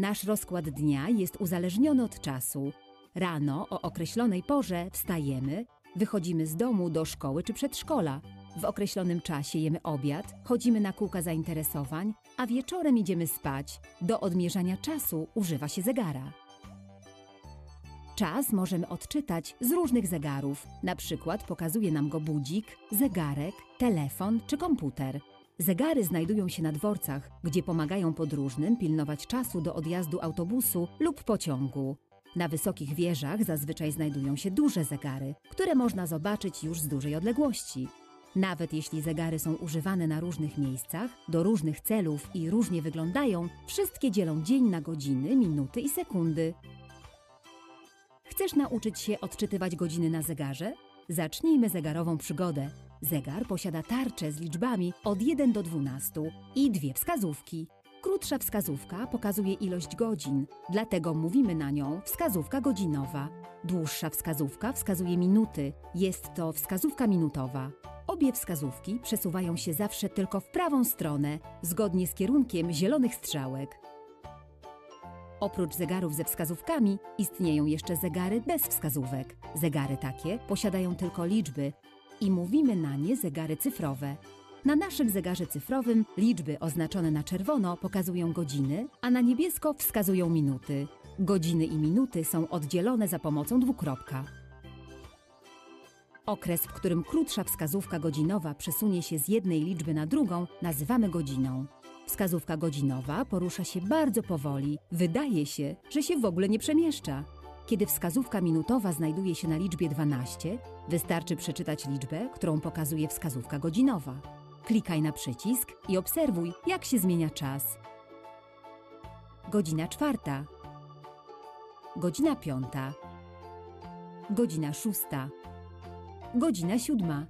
Nasz rozkład dnia jest uzależniony od czasu. Rano o określonej porze wstajemy, wychodzimy z domu do szkoły czy przedszkola. W określonym czasie jemy obiad, chodzimy na kółka zainteresowań, a wieczorem idziemy spać. Do odmierzania czasu używa się zegara. Czas możemy odczytać z różnych zegarów. Na przykład pokazuje nam go budzik, zegarek, telefon czy komputer. Zegary znajdują się na dworcach, gdzie pomagają podróżnym pilnować czasu do odjazdu autobusu lub pociągu. Na wysokich wieżach zazwyczaj znajdują się duże zegary, które można zobaczyć już z dużej odległości. Nawet jeśli zegary są używane na różnych miejscach, do różnych celów i różnie wyglądają, wszystkie dzielą dzień na godziny, minuty i sekundy. Chcesz nauczyć się odczytywać godziny na zegarze? Zacznijmy zegarową przygodę. Zegar posiada tarczę z liczbami od 1 do 12 i dwie wskazówki. Krótsza wskazówka pokazuje ilość godzin, dlatego mówimy na nią wskazówka godzinowa. Dłuższa wskazówka wskazuje minuty, jest to wskazówka minutowa. Obie wskazówki przesuwają się zawsze tylko w prawą stronę, zgodnie z kierunkiem zielonych strzałek. Oprócz zegarów ze wskazówkami istnieją jeszcze zegary bez wskazówek. Zegary takie posiadają tylko liczby i mówimy na nie zegary cyfrowe. Na naszym zegarze cyfrowym liczby oznaczone na czerwono pokazują godziny, a na niebiesko wskazują minuty. Godziny i minuty są oddzielone za pomocą dwukropka. Okres, w którym krótsza wskazówka godzinowa przesunie się z jednej liczby na drugą, nazywamy godziną. Wskazówka godzinowa porusza się bardzo powoli. Wydaje się, że się w ogóle nie przemieszcza. Kiedy wskazówka minutowa znajduje się na liczbie 12, wystarczy przeczytać liczbę, którą pokazuje wskazówka godzinowa. Klikaj na przycisk i obserwuj, jak się zmienia czas. Godzina czwarta. Godzina piąta. Godzina szósta. Godzina siódma.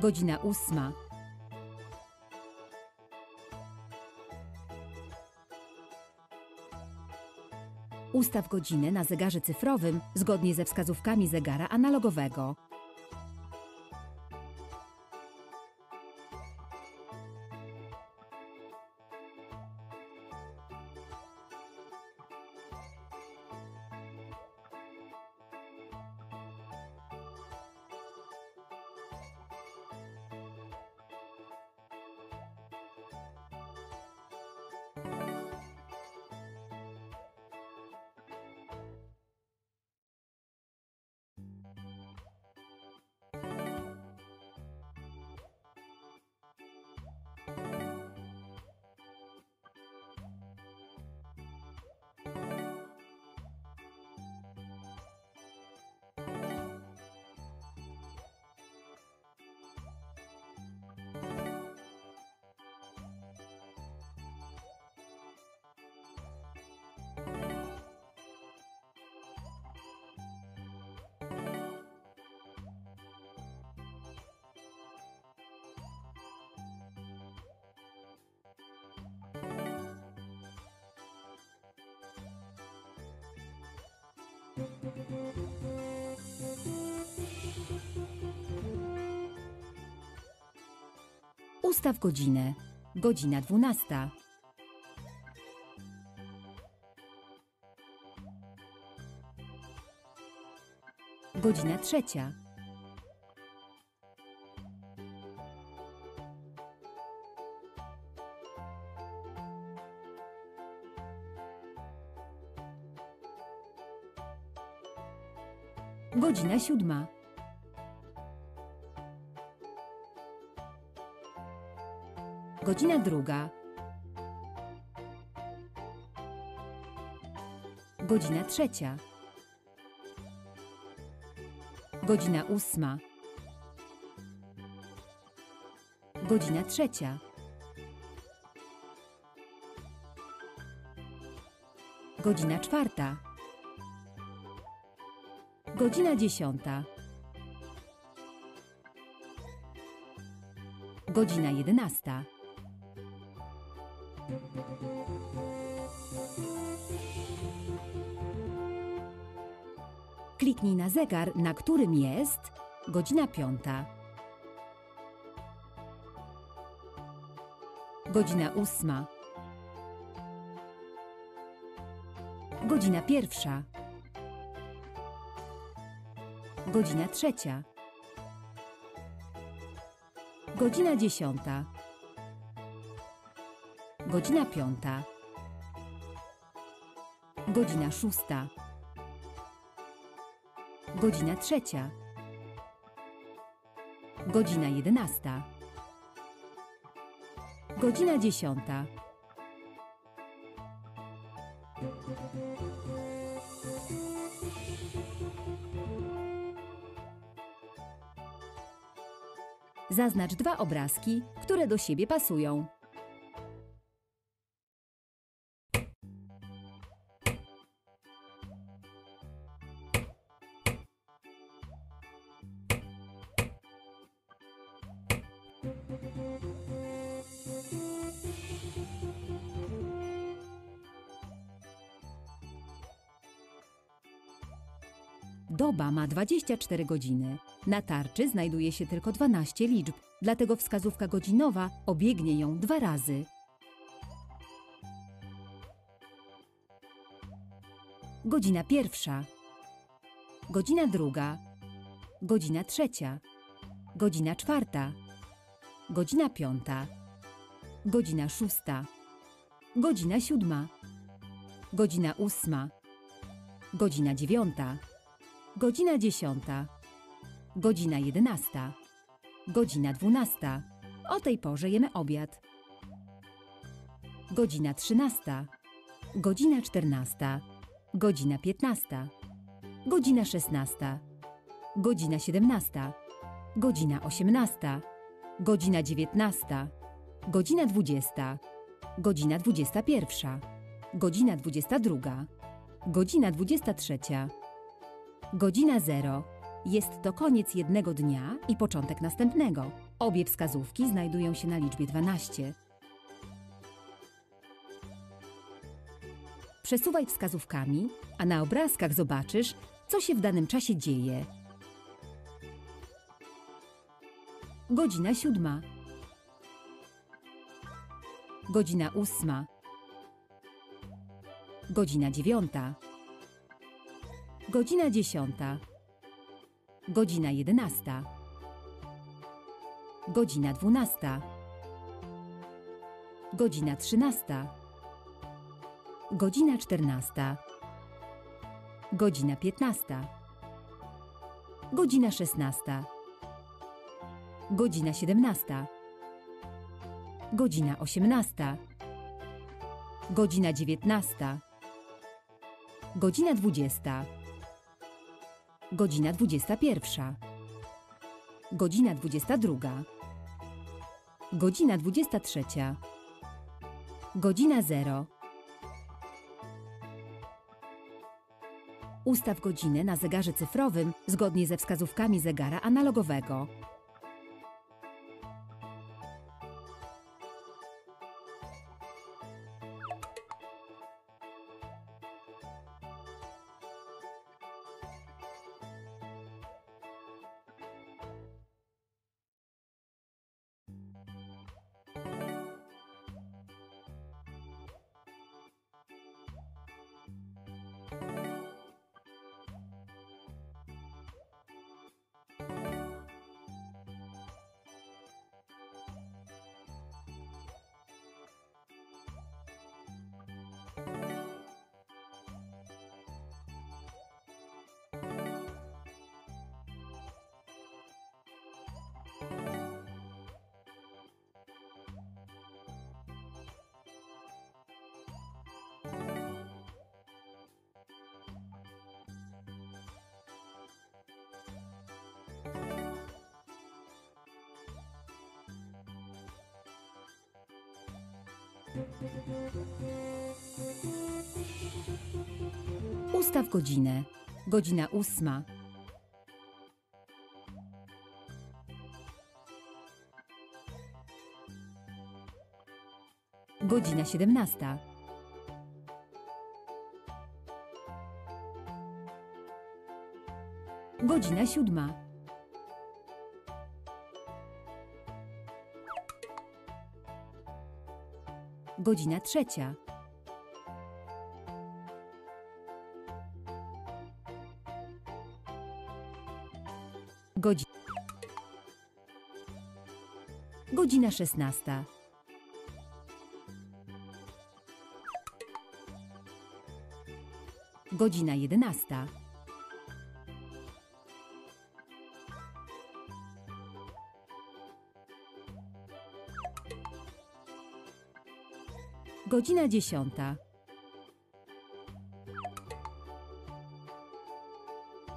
Godzina ósma. Ustaw godzinę na zegarze cyfrowym zgodnie ze wskazówkami zegara analogowego. Ustaw godzinę. Godzina dwunasta. Godzina trzecia. Godzina siódma. Godzina druga. Godzina trzecia. Godzina ósma. Godzina trzecia. Godzina czwarta. Godzina dziesiąta. Godzina jedenasta. Kliknij na zegar, na którym jest godzina piąta. Godzina ósma. Godzina pierwsza. Godzina trzecia. Godzina dziesiąta. Godzina piąta. Godzina szósta. Godzina trzecia. Godzina jedenasta. Godzina dziesiąta. Zaznacz dwa obrazki, które do siebie pasują. 24 godziny. Na tarczy znajduje się tylko 12 liczb, dlatego wskazówka godzinowa obiegnie ją dwa razy. Godzina pierwsza. Godzina druga. Godzina trzecia. Godzina czwarta. Godzina piąta. Godzina szósta. Godzina siódma. Godzina ósma. Godzina dziewiąta. Godzina dziesiąta. Godzina jedenasta. Godzina dwunasta. O tej porze jemy obiad. Godzina trzynasta. Godzina czternasta. Godzina piętnasta. Godzina szesnasta. Godzina siedemnasta. Godzina osiemnasta. Godzina dziewiętnasta. Godzina dwudziesta. Godzina dwudziesta pierwsza. Godzina dwudziesta druga. Godzina dwudziesta trzecia. Godzina zero. Jest to koniec jednego dnia i początek następnego. Obie wskazówki znajdują się na liczbie 12. Przesuwaj wskazówkami, a na obrazkach zobaczysz, co się w danym czasie dzieje. Godzina siódma. Godzina ósma. Godzina dziewiąta. Godzina dziesiąta. Godzina jedenasta. Godzina dwunasta. Godzina trzynasta. Godzina czternasta. Godzina piętnasta. Godzina szesnasta. Godzina siedemnasta. Godzina osiemnasta. Godzina dziewiętnasta. Godzina dwudziesta. Godzina dwudziesta pierwsza. Godzina dwudziesta druga. Godzina dwudziesta trzecia. Godzina zero. Ustaw godzinę na zegarze cyfrowym zgodnie ze wskazówkami zegara analogowego. Ustaw godzinę. Godzina ósma. Godzina siedemnasta. Godzina siódma. godzina trzecia. Godzina szesnasta. Godzina jedenasta. Godzina 10.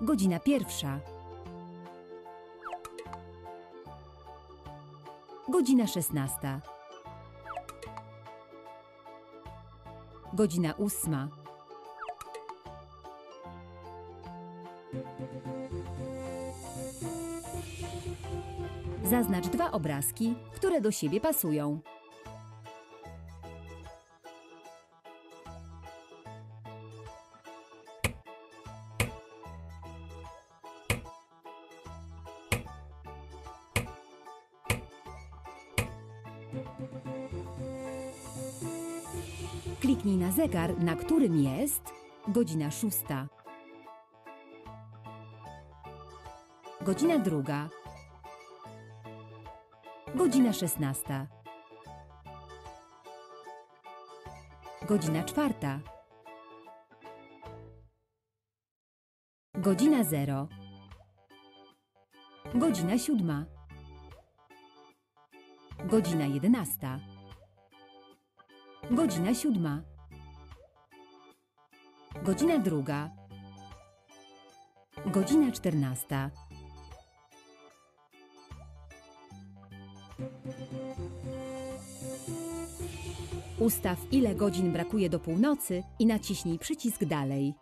Godzina pierwsza. Godzina 16. Godzina 8. Zaznacz dwa obrazki, które do siebie pasują. Zegar, na którym jest godzina szósta. Godzina druga. Godzina szesnasta. Godzina czwarta. Godzina zero. Godzina siódma. Godzina jedenasta. Godzina siódma. Godzina druga. Godzina czternasta. Ustaw, ile godzin brakuje do północy i naciśnij przycisk dalej.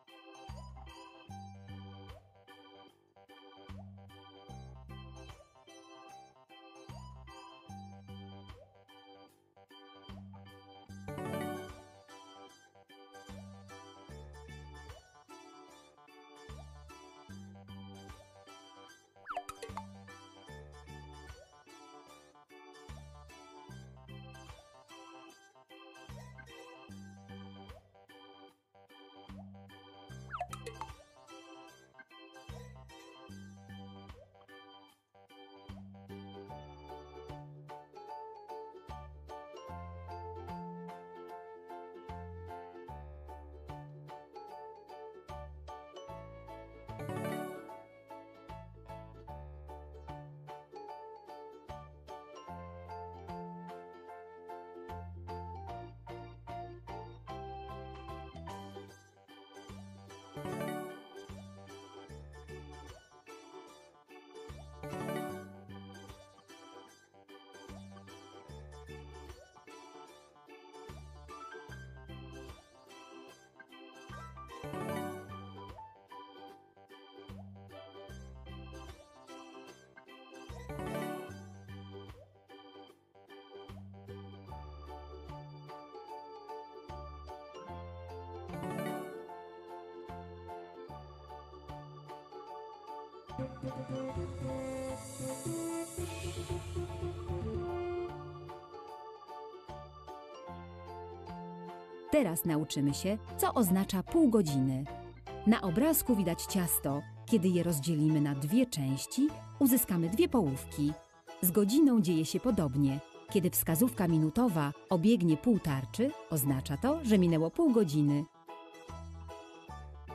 Teraz nauczymy się, co oznacza pół godziny. Na obrazku widać ciasto. Kiedy je rozdzielimy na dwie części, uzyskamy dwie połówki. Z godziną dzieje się podobnie. Kiedy wskazówka minutowa obiegnie pół tarczy, oznacza to, że minęło pół godziny.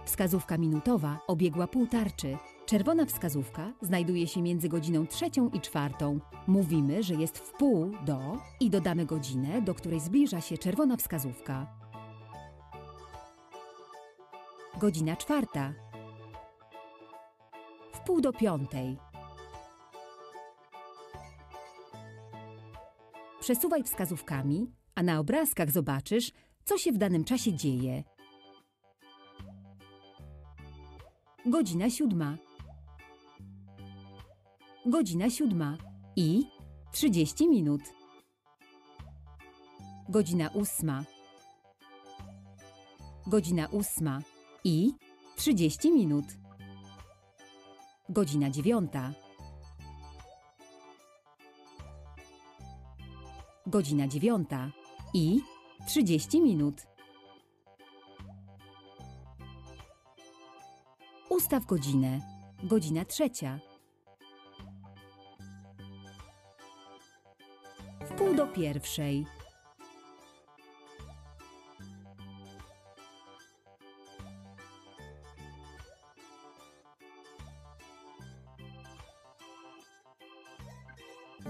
Wskazówka minutowa obiegła pół tarczy. Czerwona wskazówka znajduje się między godziną trzecią i czwartą. Mówimy, że jest w pół do i dodamy godzinę, do której zbliża się czerwona wskazówka. Godzina czwarta. W pół do piątej. Przesuwaj wskazówkami, a na obrazkach zobaczysz, co się w danym czasie dzieje. Godzina siódma. Godzina siódma i 30 minut. Godzina ósma. Godzina ósma i 30 minut. Godzina dziewiąta. Godzina dziewiąta i 30 minut. Ustaw godzinę. Godzina trzecia. Pierwszej.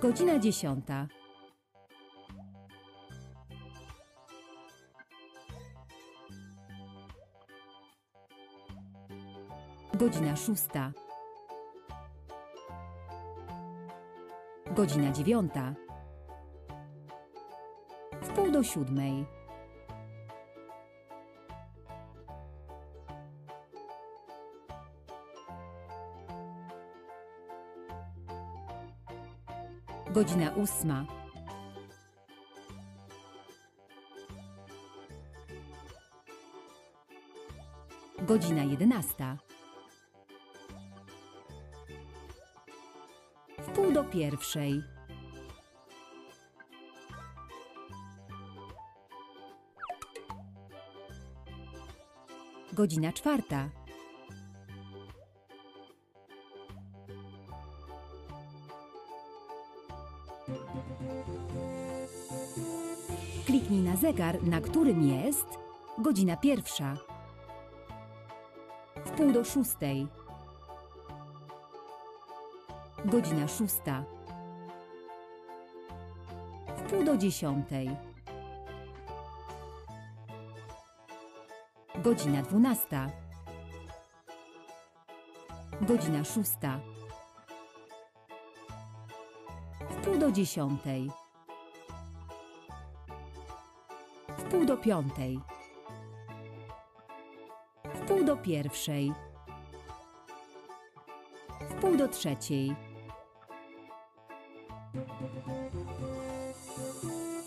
Godzina dziesiąta. Godzina szósta. Godzina dziewiąta. Pół do siódmej. Godzina ósma. Godzina jedenasta. W pół do pierwszej. Godzina czwarta. Kliknij na zegar, na którym jest godzina pierwsza. W pół do szóstej. Godzina szósta. W pół do dziesiątej. Godzina dwunasta. Godzina szósta. W pół do dziesiątej. W pół do piątej. W pół do pierwszej. W pół do trzeciej.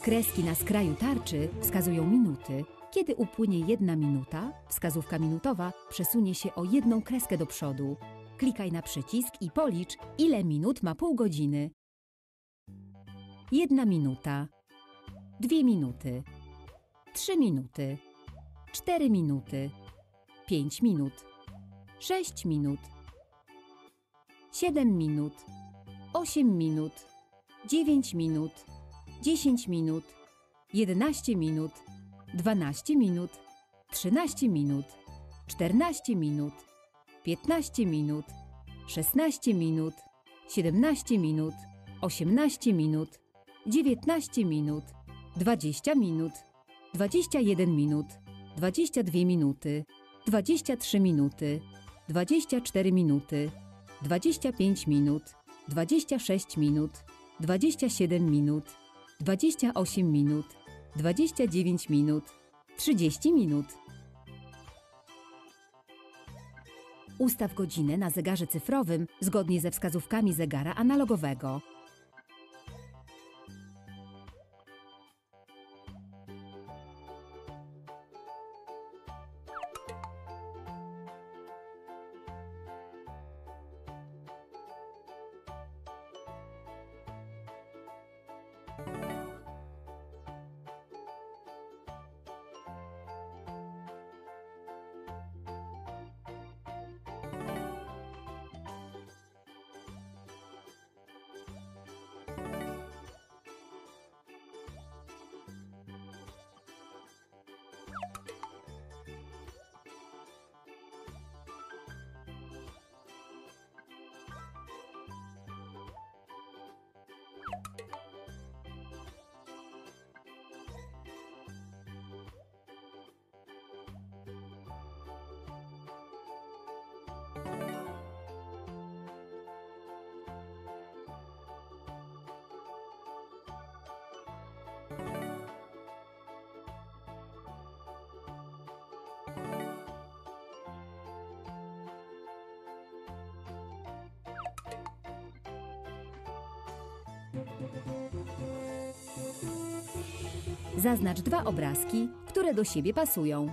Kreski na skraju tarczy wskazują minuty. Kiedy upłynie jedna minuta, wskazówka minutowa przesunie się o jedną kreskę do przodu. Klikaj na przycisk i policz, ile minut ma pół godziny. Jedna minuta, dwie minuty, trzy minuty, cztery minuty, pięć minut, sześć minut, siedem minut, osiem minut, dziewięć minut, dziesięć minut, jedenaście minut, dwanaście minut, trzynaście minut, czternaście minut, piętnaście minut, szesnaście minut, siedemnaście minut, osiemnaście minut, dziewiętnaście minut, dwadzieścia minut, dwadzieścia jeden minut, dwadzieścia dwie minuty, dwadzieścia trzy minuty, dwadzieścia cztery minuty, dwadzieścia pięć minut, dwadzieścia sześć minut, dwadzieścia siedem minut, dwadzieścia osiem minut, dwadzieścia dziewięć minut, trzydzieści minut. Ustaw godzinę na zegarze cyfrowym zgodnie ze wskazówkami zegara analogowego. Zaznacz dwa obrazki, które do siebie pasują.